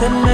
that